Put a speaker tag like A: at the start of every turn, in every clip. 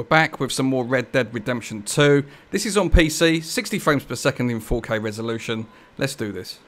A: We're back with some more Red Dead Redemption 2. This is on PC, 60 frames per second in 4K resolution. Let's do this.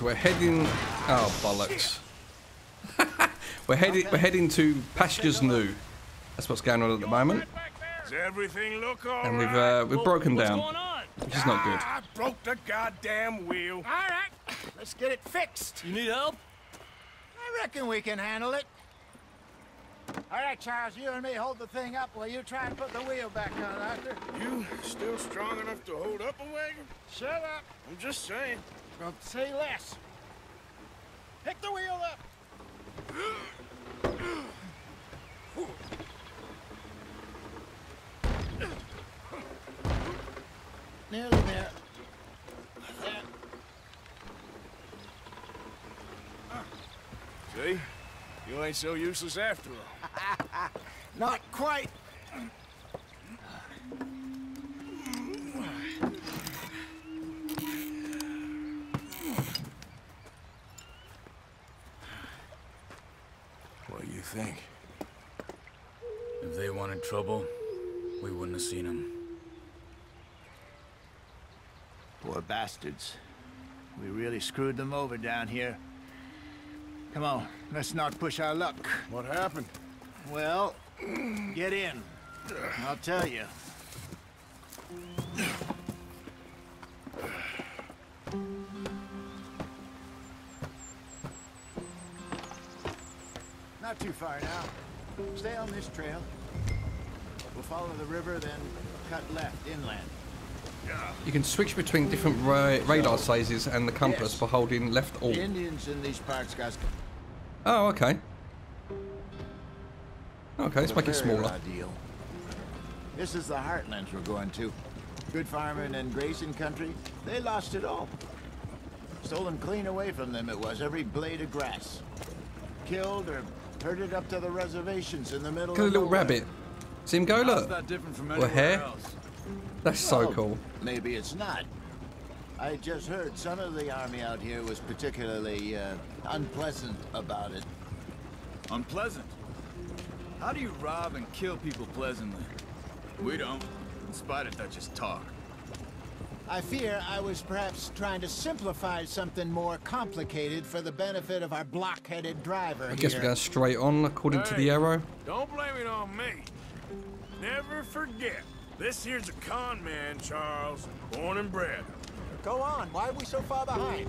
A: So we're heading. Oh bollocks! we're heading. We're heading to pastures new. That's what's going on at the moment,
B: Does everything look all
A: and we've uh, we've broken
C: What's
A: down,
C: going on?
A: which is not good.
B: Ah, I broke the goddamn wheel.
D: All right, let's get it fixed.
C: You need help?
D: I reckon we can handle it. All right, Charles, you and me hold the thing up while you try and put the wheel back on, Arthur.
B: You still strong enough to hold up a wagon?
D: Shut up.
B: I'm just saying.
D: Well, say less. Pick the wheel up. Nearly there. There.
B: See? You ain't so useless after all.
D: Not quite.
B: What do you think?
C: If they wanted trouble, we wouldn't have seen them.
D: Poor bastards. We really screwed them over down here. Come on, let's not push our luck.
B: What happened?
D: Well, get in. I'll tell you. Not too far now. Stay on this trail. We'll follow the river, then cut left inland.
A: You can switch between different ra radar sizes and the compass
D: Yes.
A: by holding left alt.
D: The Indians in these parts got
A: Oh, okay. Okay, let's make it smaller.
D: raw deal. This is the heartlands we're going to. Good farming and grazing country. They lost it all. Stolen clean away from them it was, every blade of grass. Killed or herded up to the reservations in the middle
A: Look at the
D: of
A: little
D: nowhere.
A: rabbit. See him go,
C: How's
A: look.
C: that different from
A: Or
C: anywhere
A: hair.
C: else?
A: That's so
D: Well,
A: cool.
D: Maybe it's not. I just heard some of the army out here was particularly uh, unpleasant about it.
C: Unpleasant. How do you rob and kill people pleasantly? We don't. In spite of that, just talk.
D: I fear I was perhaps trying to simplify something more complicated for the benefit of our block-headed driver
A: I guess
D: here.
A: we're going straight on according to the arrow.
B: Don't blame it on me. Never forget, this here's a con man, Charles. Born and bred.
D: Go on. Why are we so far behind?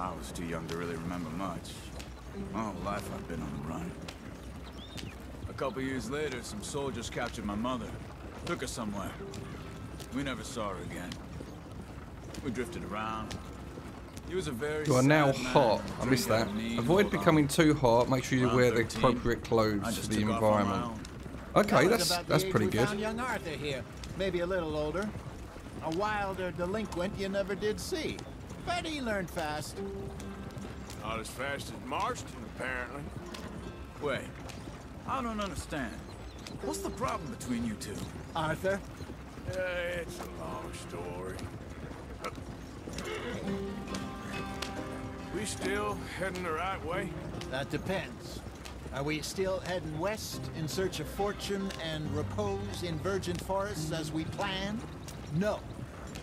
C: I was too young to really remember much. My whole life I've been on the run. A couple years later, some soldiers captured my mother. Took her somewhere. We never saw her again. We drifted around. He was a very
A: You are now hot. I missed that.
C: out of knee,
A: Avoid
C: hold on.
A: becoming too hot. Make sure you
C: Around
A: wear the appropriate clothes for the
C: took off on my
A: environment. Okay, that's that's pretty good.
D: Young Arthur here, maybe a little older. A wilder delinquent you never did see. But he learned fast.
B: Not as fast as Marston, apparently.
C: Wait, I don't understand. What's the problem between you two?
D: Arthur,
B: Uh, it's a long story. We still heading the right way?
D: that depends. Are we still heading west in search of fortune and repose in virgin forests as we planned? No.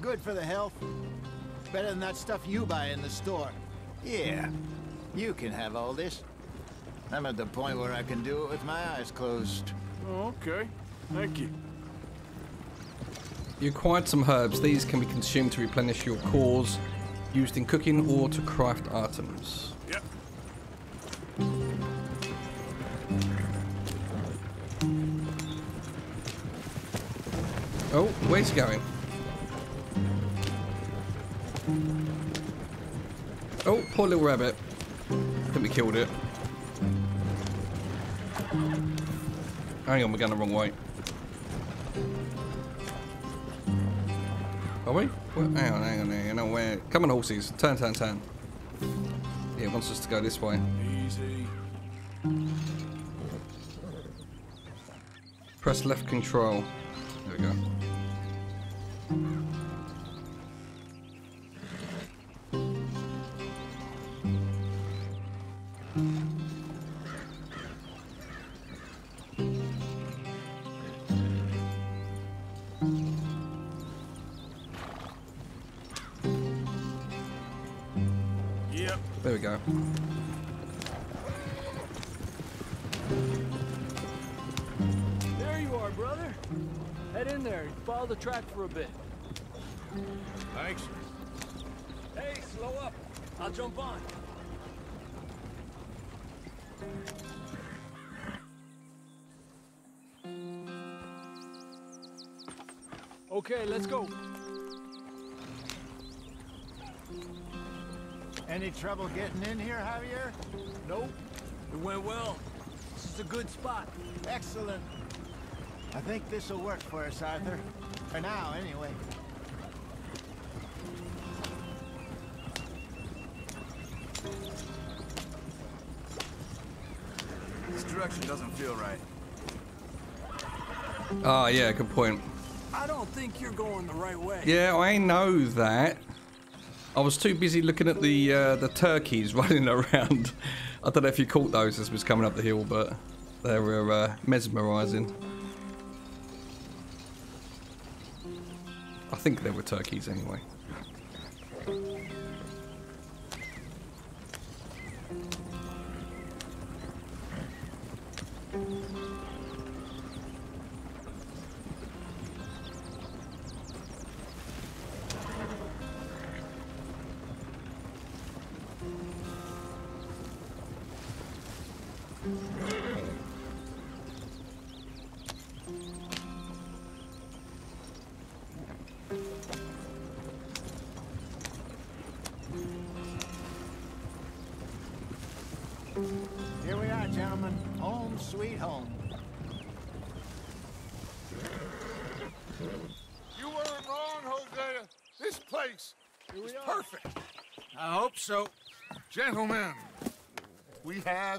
D: Good for the health. Better than that stuff you buy in the store. Yeah, you can have all this. I'm at the point where I can do it with my eyes closed.
B: Oh, okay. Thank you.
A: You acquired some herbs. These can be consumed to replenish your cores, used in cooking or to craft items.
B: Yep.
A: Oh, where's he going? Oh, poor little rabbit. I think we killed it. Hang on, we're going the wrong way. Are we? Well, hang on, hang on, hang on. Where? Come on, horses. Turn, turn, turn. Yeah, it wants us to go this way.
B: Easy.
A: Press left control. There we go.
E: Okay, let's go.
D: Any trouble getting in here, Javier?
E: Nope. It went well. This is a good spot.
D: Excellent. I think this will work for us, Arthur. For now, anyway.
C: This direction doesn't feel right.
A: Ah, yeah, good point.
E: Don't think you're going the right way.
A: Yeah, I know that. I was too busy looking at the uh, the turkeys running around. I don't know if you caught those as we was coming up the hill, but they were uh, mesmerising. I think they were turkeys anyway.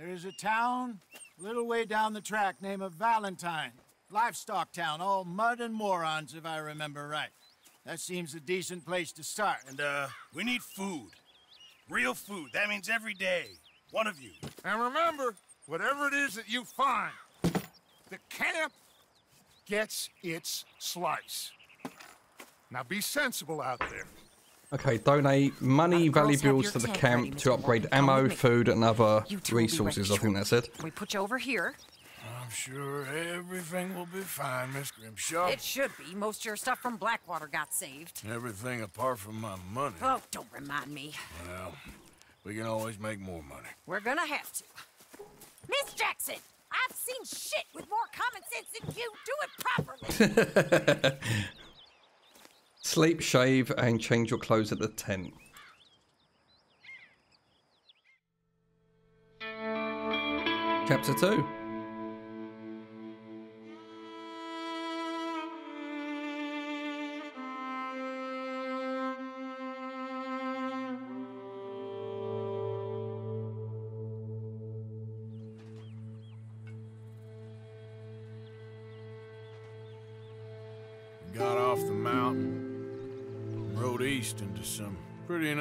D: There is a town a little way down the track named of Valentine. Livestock town, all mud and morons, if I remember right. That seems a decent place to start.
F: And, uh, we need food. Real food. That means every day. One of you.
G: And remember, whatever it is that you find, the camp gets its slice. Now be sensible out there.
A: Okay, donate money,
H: Uh,
A: valuables to the
H: tent
A: camp
H: ready,
A: to upgrade ammo,
H: with
A: food, and other
H: You two will be
A: resources. I think that's it.
H: We put you over here.
B: I'm sure everything will be fine, Miss Grimshaw.
H: It should be. Most of your stuff from Blackwater got saved.
B: Everything apart from my money.
H: Oh, don't remind me.
B: Well, we can always make more money.
H: We're gonna have to. Miss Jackson, I've seen shit with more common sense than you. Do it properly.
A: Sleep, shave, and change your clothes at the tent. Chapter 2.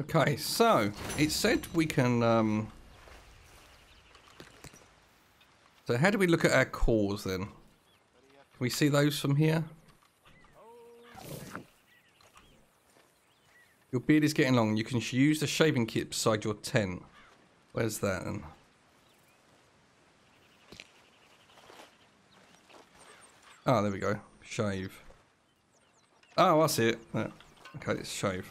A: Okay, so it said we can. Um... So how do we look at our cores then? Can we see those from here? Your beard is getting long. You can use the shaving kit beside your tent. Where's that then? Oh, there we go. Shave. Oh, I see it. Yeah. Okay, it's shave.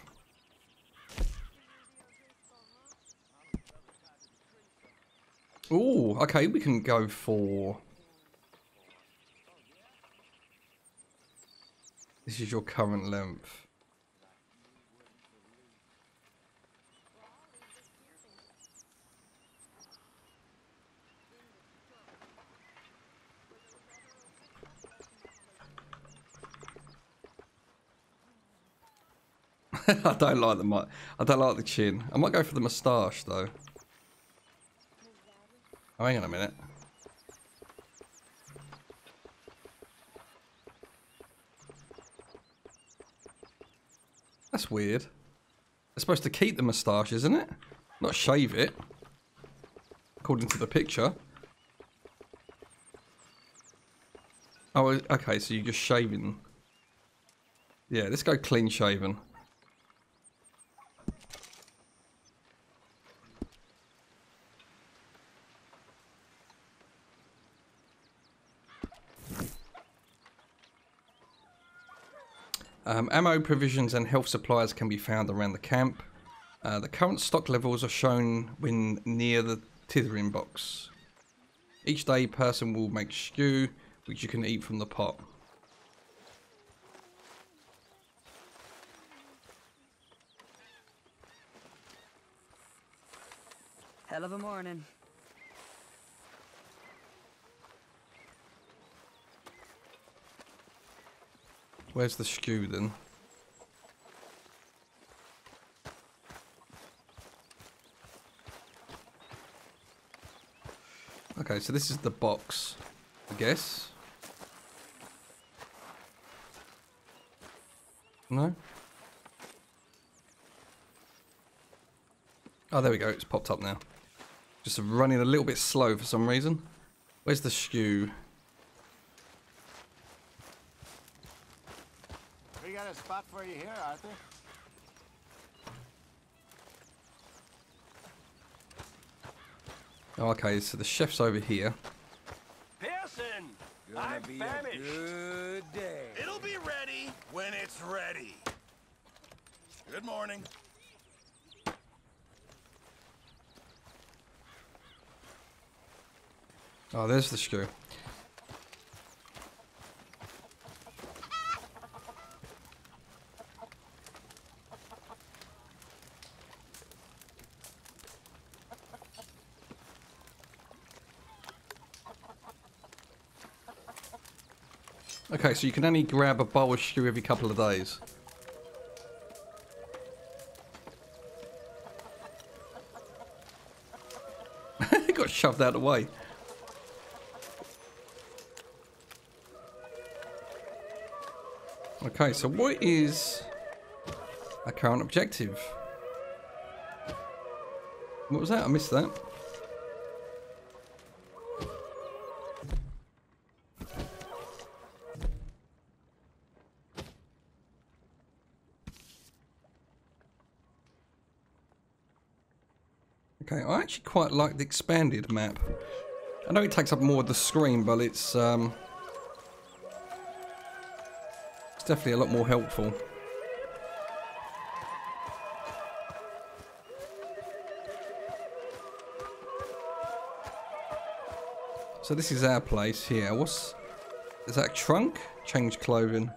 A: Oh, okay, we can go for... This is your current length. I don't like the I don't like the chin. I might go for the moustache though. Oh, hang on a minute. That's weird. It's supposed to keep the moustache, isn't it? Not shave it. According to the picture. Oh, okay, so you're just shaving. Yeah, let's go clean shaven. Um, ammo, provisions, and health supplies can be found around the camp. Uh, the current stock levels are shown when near the tithering box. Each day, Pearson will make stew, which you can eat from the pot.
I: Hell of a morning.
A: Where's the skew then? Okay, so this is the box, I guess. No? Oh, there we go. It's popped up now. Just running a little bit slow for some reason. Where's the stew?
D: We got a spot for you here, Arthur.
A: Okay, so the chef's over here.
J: Pearson! I'm famished.
F: Good day. It'll be ready when it's ready. Good morning.
A: Oh, there's the stew. Okay, so you can only grab a bowl of stew every couple of days. it got shoved out of the way. Okay, so what is our current objective? What was that? I missed that. Actually quite like the expanded map. I know it takes up more of the screen, but it's um, it's definitely a lot more helpful. So this is our place here. What's is that trunk? Change clothing.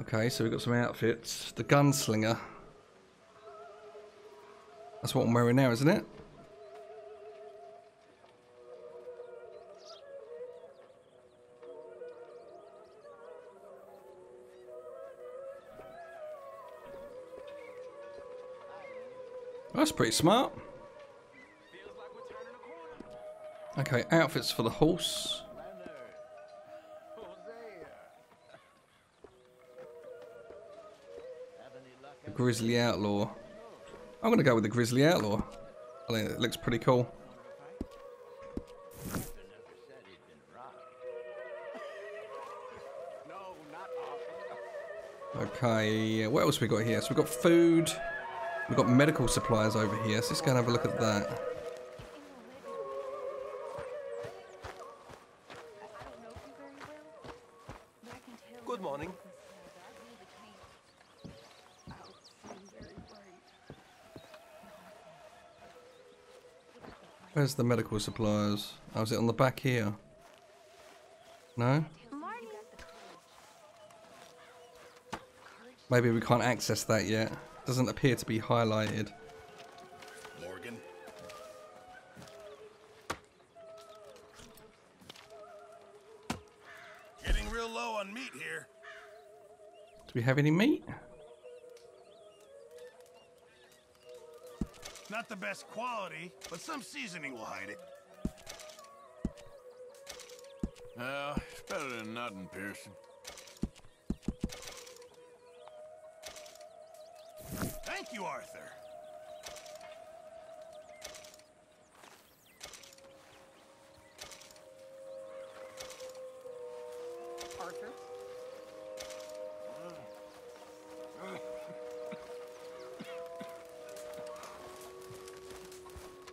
A: Okay, so we've got some outfits. The gunslinger. That's what I'm wearing now, isn't it? That's pretty smart. Okay, outfits for the horse. The grizzly outlaw. I'm gonna go with the grizzly outlaw. I think it looks pretty cool. Okay, what else we got here? So we've got food. We've got medical supplies over here. So let's go and have a look at that. Where's the medical supplies? Oh, is it on the back here? No? Maybe we can't access that yet. Doesn't appear to be highlighted.
F: Morgan. Getting real low on meat here.
A: Do we have any meat?
F: Not the best quality, but some seasoning will hide it.
B: Uh, it's better than nothing, Pearson.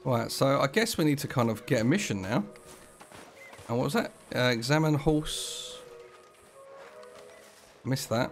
A: Right, so I guess we need to kind of get a mission now. And what was that? Uh, examine horse. Missed that.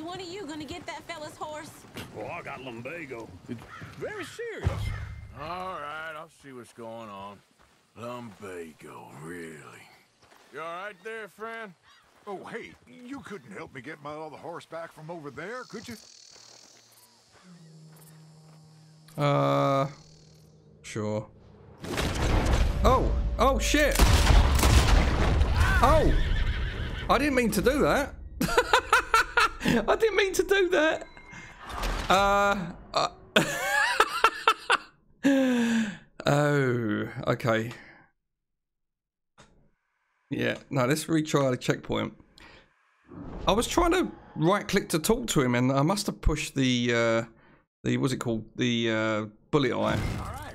K: Is one of you going to get that fella's horse?
F: Well, I got lumbago. It's very serious.
B: All right, I'll see what's going on. Lumbago, really? You all right there, friend?
G: Oh, hey, you couldn't help me get my other horse back from over there, could you?
A: Uh, sure. Oh, oh shit! Oh, I didn't mean to do that. I didn't mean to do that. Uh, uh oh, okay. Yeah, no, let's retry the checkpoint. I was trying to right click to talk to him, and I must have pushed the uh, the what's it called the uh, bullet eye.
F: All right.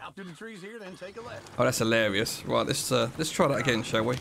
F: Out through the trees here, then take a left.
A: Oh, that's hilarious. Right, let's uh, let's try that again, shall we?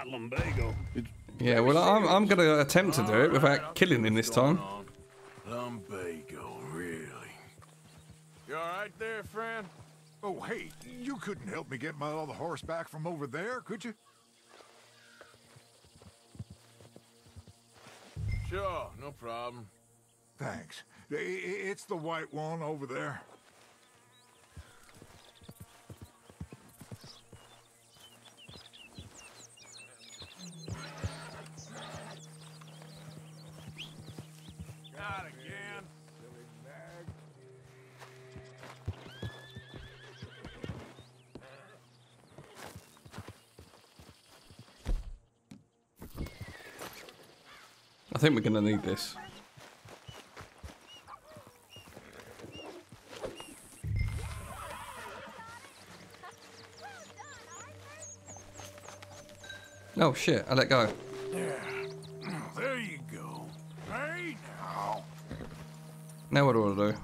F: Got lumbago.
A: Yeah, well, I'm, I'm going to attempt to do it without killing him this time.
B: Lumbago, really? You all right there, friend?
G: Oh, hey, you couldn't help me get my other horse back from over there, could you?
B: Sure, no problem.
G: Thanks. I- I- It's the white one over there.
B: Not again.
A: I think we're going to need this. Oh shit, I let go.
B: Yeah. Now
A: what do I do?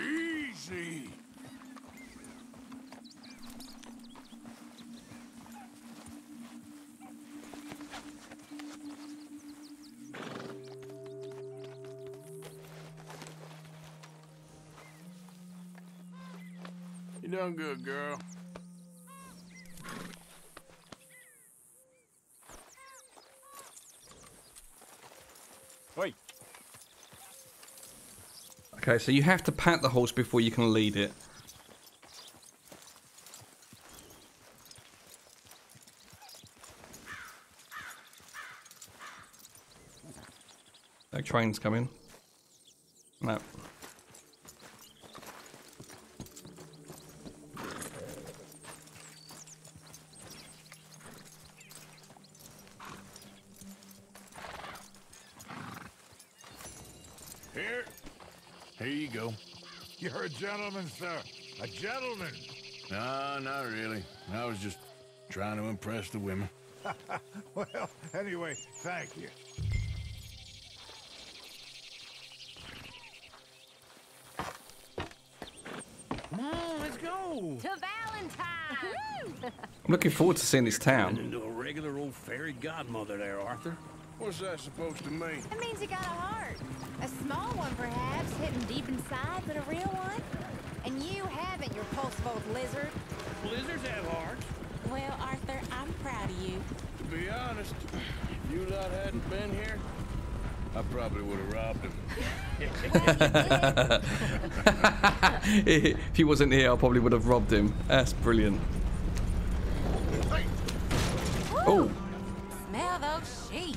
B: Easy. You done good, girl. Wait.
A: Okay, so you have to pat the horse before you can lead it. No trains coming. No.
B: Here. Here you go.
G: You're a gentleman, sir. A gentleman.
B: No, not really. I was just trying to impress the women.
G: well, anyway, thank you.
F: Come on, let's go.
K: To Valentine!
A: I'm looking forward to seeing this town.
F: into a regular old fairy godmother there, Arthur.
B: What's that supposed to mean?
L: It means you got a heart. A small one, perhaps, hidden deep inside, but a real one. And you haven't, your pulse-both lizard.
F: Lizards have hearts.
M: Well, Arthur, I'm proud of you.
B: To be honest, if you lot hadn't been here, I probably would have robbed him.
A: if he wasn't here, I probably would have robbed him. That's brilliant. Oh,
K: Smell those sheep.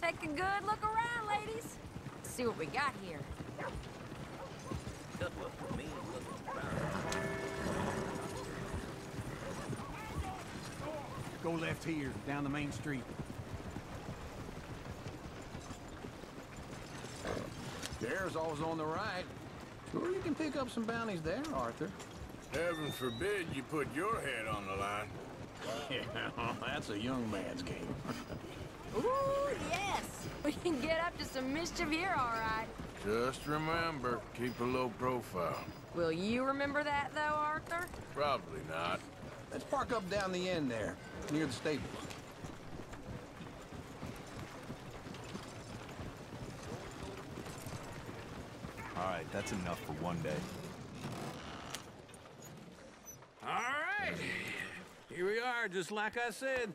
N: Take a good look around, ladies. See what we got here.
F: Go left here, down the main street. There's always on the right. Sure, you can pick up some bounties there, Arthur.
B: Heaven forbid you put your head on the line.
F: Yeah, that's a young man's game.
N: Ooh, yes. We can get up to some mischief here, all right.
B: Just remember, keep a low profile.
N: Will you remember that, though, Arthur?
B: Probably not.
F: Let's park up down the end there, near the stables.
O: All right, that's enough for one day.
F: All right. Here we are, just like I said.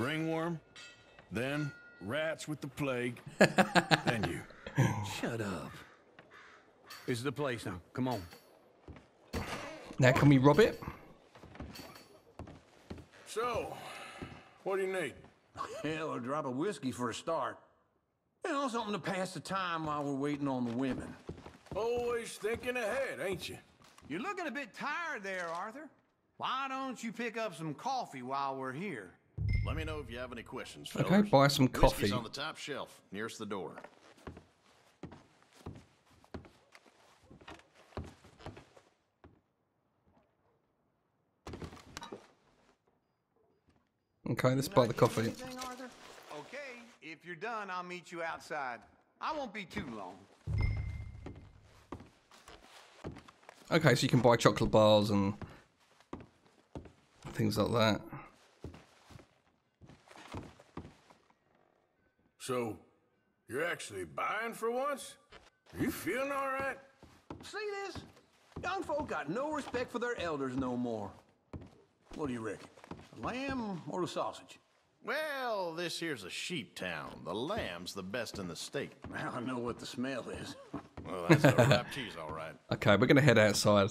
B: Ringworm, then rats with the plague, then you.
F: Shut up. This is the place now. Come on.
A: Now can we rob it?
B: So, what do you need?
F: Hell, a drop of whiskey for a start. You know, something to pass the time while we're waiting on the women.
B: Always thinking ahead, ain't you?
F: You're looking a bit tired there, Arthur. Why don't you pick up some coffee while we're here?
P: Let me know if you have any questions,
A: Okay, buy some
P: Whiskey's
A: coffee.
P: on the top shelf, nearest the door.
A: Okay, let's buy the coffee.
F: Okay, if you're done, I'll meet you outside. I won't be too long.
A: Okay, so you can buy chocolate bars and things like that.
B: So, you're actually buying for once? Are you feeling all right?
F: See this? Young folk got no respect for their elders no more. What do you reckon? The lamb or the sausage?
P: Well, this here's a sheep town. The lamb's the best in the state.
F: Now I know what the smell is.
P: Well, that's a wrap cheese, all right.
A: Okay, we're gonna head outside.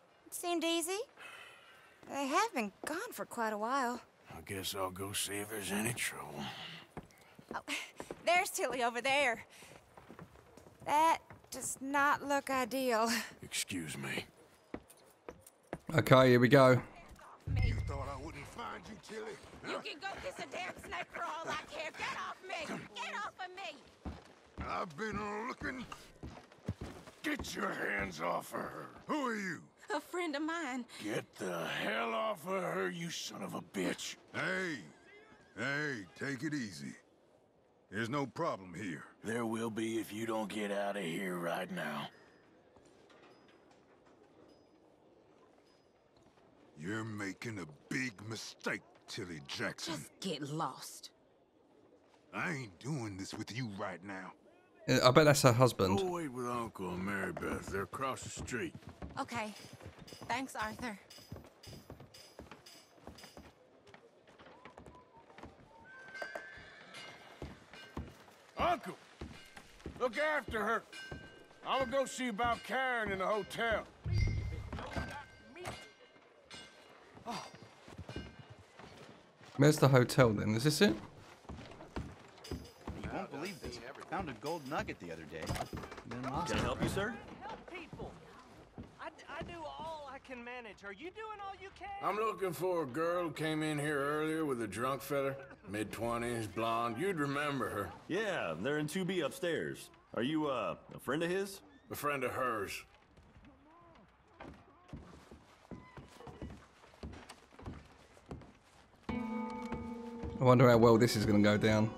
L: It seemed easy. They have been gone for quite a while.
B: I guess I'll go see if there's any trouble.
L: Oh, There's Tilly over there. That does not look ideal.
B: Excuse me.
A: Okay, here we go.
Q: You thought I wouldn't find you, Tilly?
H: You can go kiss a damn snake for all I care. Get off me! Get off of me!
Q: I've been looking.
B: Get your hands off of her.
Q: Who are you?
K: A friend of mine.
B: Get the hell off of her, you son of a bitch.
Q: Hey, hey, take it easy. There's no problem here.
B: There will be if you don't get out of here right now.
Q: You're making a big mistake, Tilly Jackson.
K: Just get lost.
Q: I ain't doing this with you right now.
A: Uh, I bet that's her husband.
B: Go wait with Uncle and Mary Beth. They're across the street.
K: Okay. Thanks, Arthur.
B: Uncle, look after her. I'm gonna go see about Karen in the hotel.
A: Where's the hotel then? Is this it?
O: You won't believe this. Found a gold nugget the other day.
R: Can I help you, sir?
E: Help people. I, d- I do all I can manage.
R: Are you doing all you can?
B: I'm looking for a girl who came in here earlier with a drunk fella. Mid-twenties, blonde. You'd remember her.
S: Yeah, they're in 2B upstairs. Are you, uh, a friend of his?
B: A friend of hers.
A: I wonder how well this is going to go down.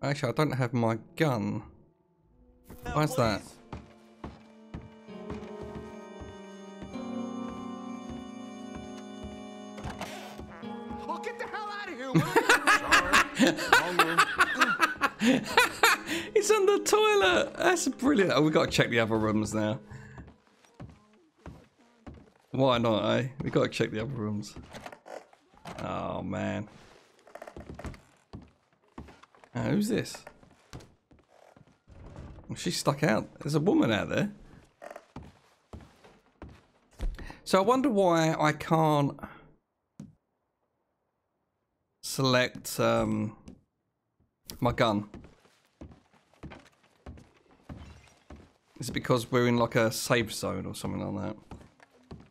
A: Actually, I don't have my gun. Why's that?
P: Oh, get the hell out of here,
A: it's on the toilet. That's brilliant. Oh, we've got to check the other rooms now. Why not, eh? We've got to check the other rooms. Oh, man. Uh, who's this? Well, she's stuck out. There's a woman out there. So I wonder why I can't select um, my gun. Is it because we're in like a safe zone or something like that?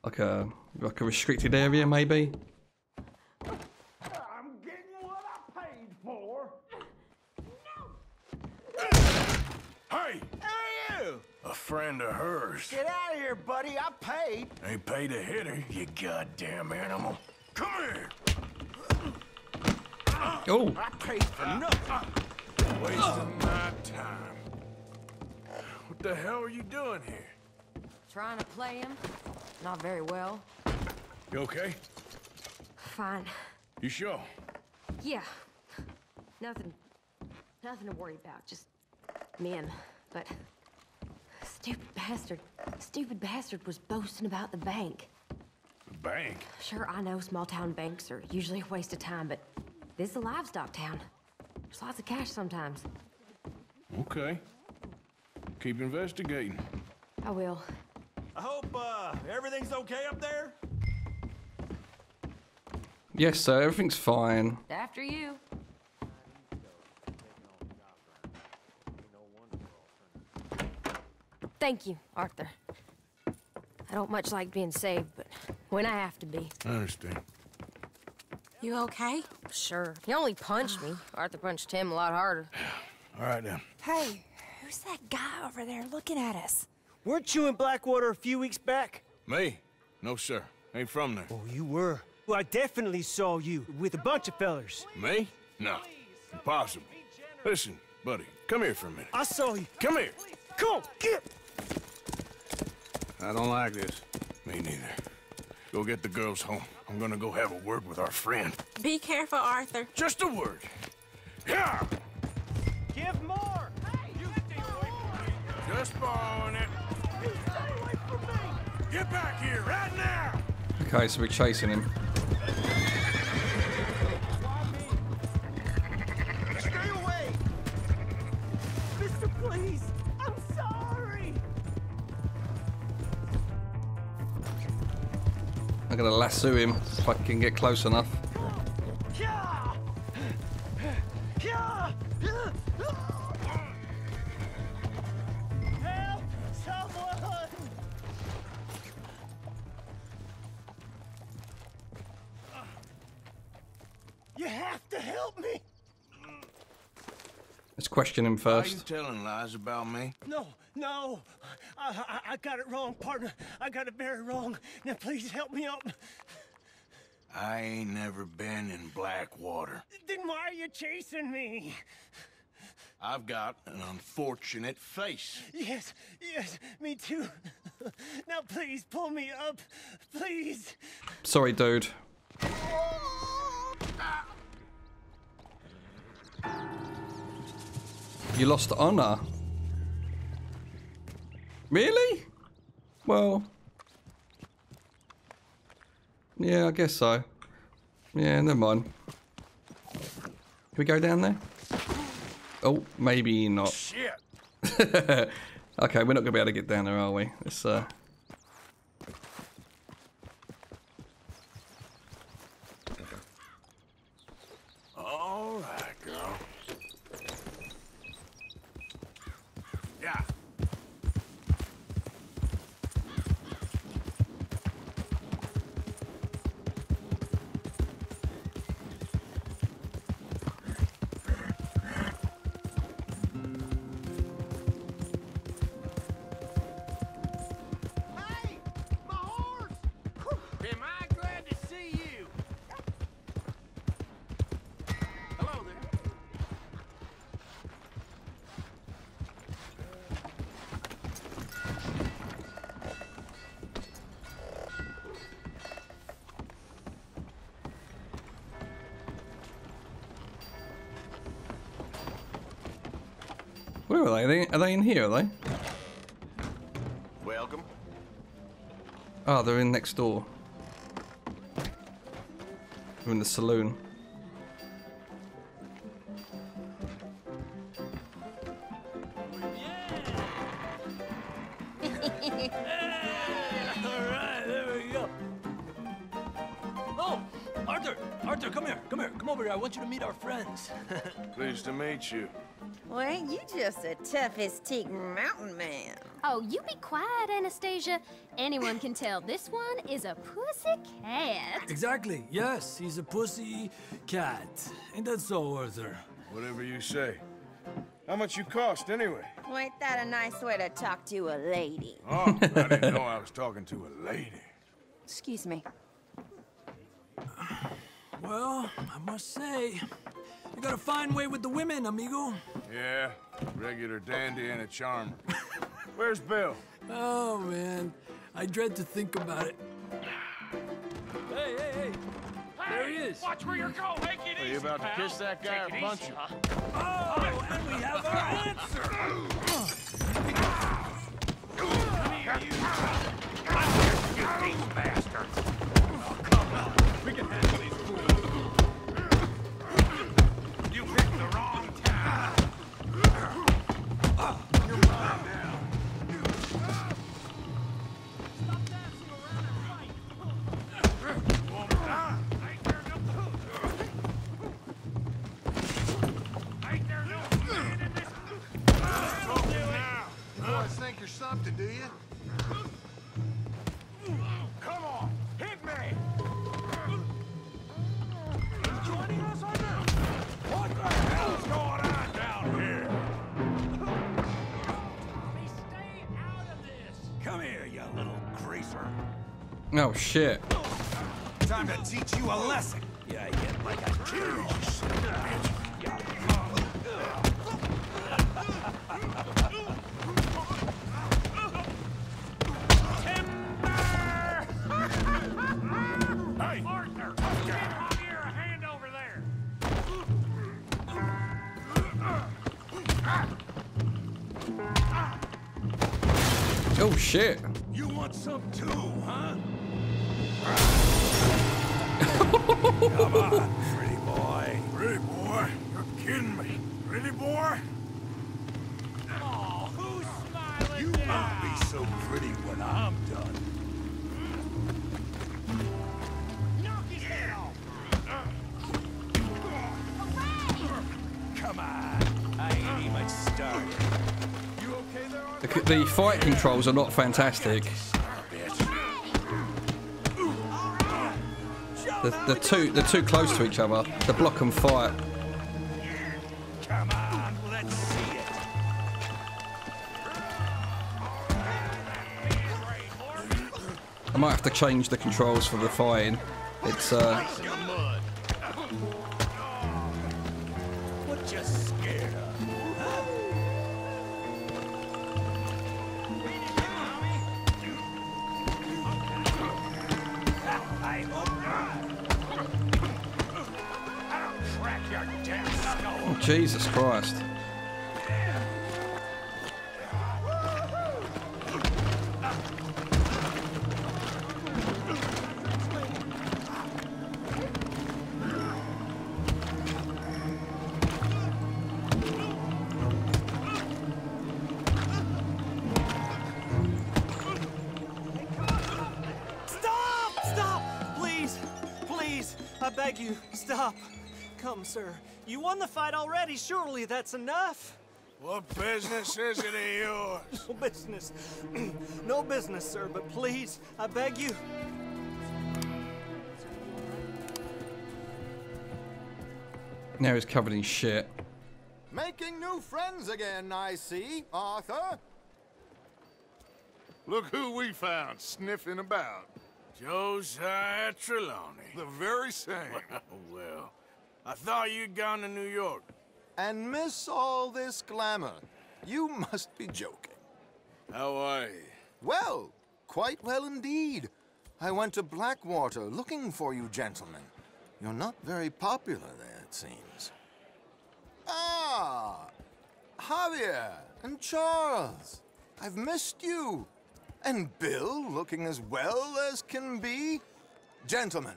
A: Like a like a restricted area maybe?
P: I'm getting what I paid for.
B: Hey!
P: Who are you?
B: A friend of.
P: Get out of here, buddy. I paid.
B: Ain't paid to hit her, you goddamn animal. Come here!
A: Oh!
P: I paid for nothing.
B: Wasting my time. What the hell are you doing here?
N: Trying to play him. Not very well.
B: You okay?
N: Fine.
B: You sure?
N: Yeah. Nothing. Nothing to worry about. Just men. But stupid bastard. Stupid bastard was boasting about the bank.
B: The bank?
N: Sure, I know small town banks are usually a waste of time, but this is a livestock town. There's lots of cash sometimes.
B: Okay. Keep investigating.
N: I will.
S: I hope, uh, everything's okay up there?
A: Yes, sir. Everything's fine.
N: After you. Thank you, Arthur. I don't much like being saved, but when I have to be.
B: I understand.
L: You okay?
N: Sure. He only punched me. Arthur punched him a lot harder.
B: All right, now.
L: Hey, who's that guy over there looking at us?
R: Weren't you in Blackwater a few weeks back?
B: Me? No, sir. Ain't from there.
R: Oh, you were. Well, I definitely saw you with a bunch of fellers.
B: Me? No. Impossible. Listen, buddy, come here for a minute.
R: I saw you.
B: Come here.
R: Come on, get.
B: I don't like this. Me neither. Go get the girls home. I'm gonna go have a word with our friend.
L: Be careful, Arthur.
B: Just a word. Yeah!
R: Give more. Hey.
B: Just borrowing it. You stay away from me! Get back here right now!
A: Okay, so we're chasing him.
P: Stay away.
R: Mister, please. I'm
A: gonna lasso him if I can get close enough.
R: Yeah. Yeah. Help someone. You have to help me.
A: Let's question him
B: Are you
A: first.
B: telling lies about me?
R: No, no. I, I, I got it wrong, partner. I got it very wrong. Now, please help me up.
B: I ain't never been in Blackwater.
R: Then why are you chasing me?
B: I've got an unfortunate face.
R: Yes, yes, me too. now, please pull me up. Please.
A: Sorry, dude. You lost honor. Really? Well. Yeah, I guess so. Yeah, never mind. Can we go down there? Oh, maybe not.
B: Shit!
A: okay, we're not gonna be able to get down there, are we? Let's uh
B: All right, girl. Yeah.
A: Where are they? Are they, are they in here, are they?
P: Welcome.
A: Oh, they're in next door. They're in the saloon.
F: Meet
B: you.
H: Well, ain't you just the toughest teak mountain man?
T: Oh, you be quiet, Anastasia. Anyone can tell this one is a pussy cat.
F: exactly. Yes, he's a pussy cat. Ain't that so, Arthur?
B: Whatever you say. How much you cost, anyway?
H: Well, ain't that a nice way to talk to a lady?
B: Oh, I didn't know I was talking to a lady.
H: Excuse me.
F: Well, I must say, you got a fine way with the women, amigo.
B: Yeah, regular dandy and a charmer. Where's Bill?
F: Oh, man. I dread to think about it. Hey, hey, hey. There he is.
S: Watch where you're going. Take it
B: Are you about to kiss that guy or punch him?
F: Oh, and we have our answer.
S: You
U: bastard! Oh,
S: come on, we can handle
A: these shit.
S: Time to teach you a lesson. Yeah, yeah, like a kid. you son of a bitch. Hey, Arthur! Get on a hand over there!
A: Oh shit.
S: Come on, pretty boy. Pretty boy? You're kidding me. Pretty boy? Oh, who's smiling You won't be so pretty when I'm done. Knock his head off. Come on. I ain't even started. You okay there, Arthur?
A: The, the fight controls are not fantastic. The, the two they're too close to each other. The block and fight. I might have to change the controls for the fighting. It's uh Jesus Christ.
R: Stop! Please! Please! I beg you, stop! Come, sir. You won the fight already. Surely that's enough.
B: What business is it of yours?
R: No business. no business, sir, but please, I beg you.
A: Now he's covered in shit.
V: Making new friends again, I see, Arthur.
G: Look who we found sniffing about.
B: Josiah Trelawny.
G: The very same.
B: well, I thought you'd gone to New York.
V: And miss all this glamour. You must be joking.
B: How are you?
V: Well, quite well indeed. I went to Blackwater looking for you gentlemen. You're not very popular there, it seems. Ah! Javier and Charles. I've missed you. And Bill looking as well as can be. Gentlemen,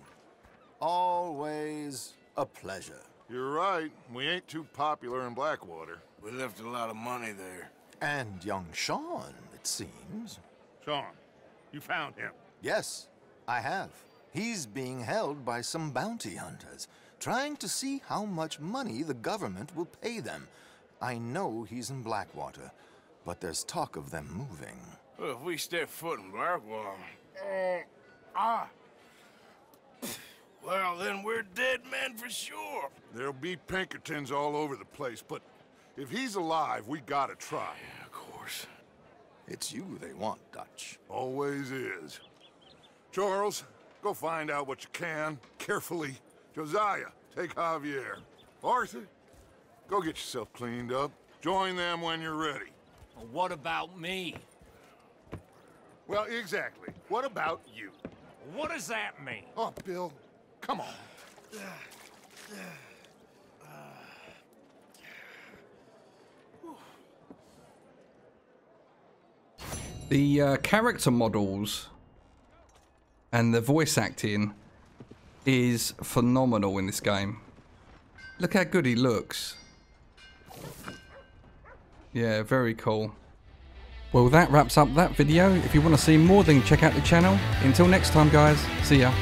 V: always a pleasure.
G: You're right. We ain't too popular in Blackwater.
B: We left a lot of money there.
V: And young Sean, it seems.
G: Sean, you found him.
V: Yes, I have. He's being held by some bounty hunters, trying to see how much money the government will pay them. I know he's in Blackwater, but there's talk of them moving.
B: Well, if we step foot in Blackwater... Uh, ah! Well, then we're dead men for sure.
G: There'll be Pinkertons all over the place, but if he's alive, we gotta try.
B: Yeah, of course.
V: It's you they want, Dutch.
G: Always is. Charles, go find out what you can, carefully. Josiah, take Javier. Arthur, go get yourself cleaned up. Join them when you're ready.
F: Well, what about me?
G: Well, exactly. What about you?
F: What does that mean?
G: Oh, Bill, come on.
A: The uh, character models and the voice acting is phenomenal in this game. Look how good he looks. Yeah, very cool. Well, that wraps up that video. If you want to see more, then check out the channel. Until next time, guys. See ya.